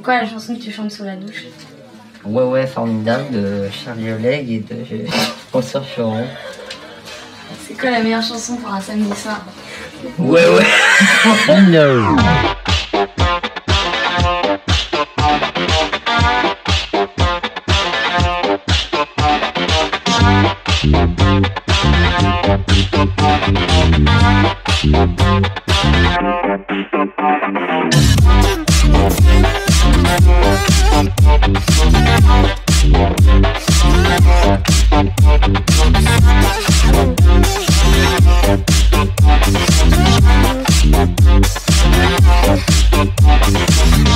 C'est quoi la chanson que tu chantes sous la douche Ouais, ouais, formidable de Charlie Oleg et de François Ferrand. C'est quoi la meilleure chanson pour un samedi soir Ouais, ouais no.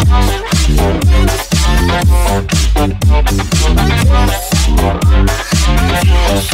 Oh, oh, oh, oh, oh,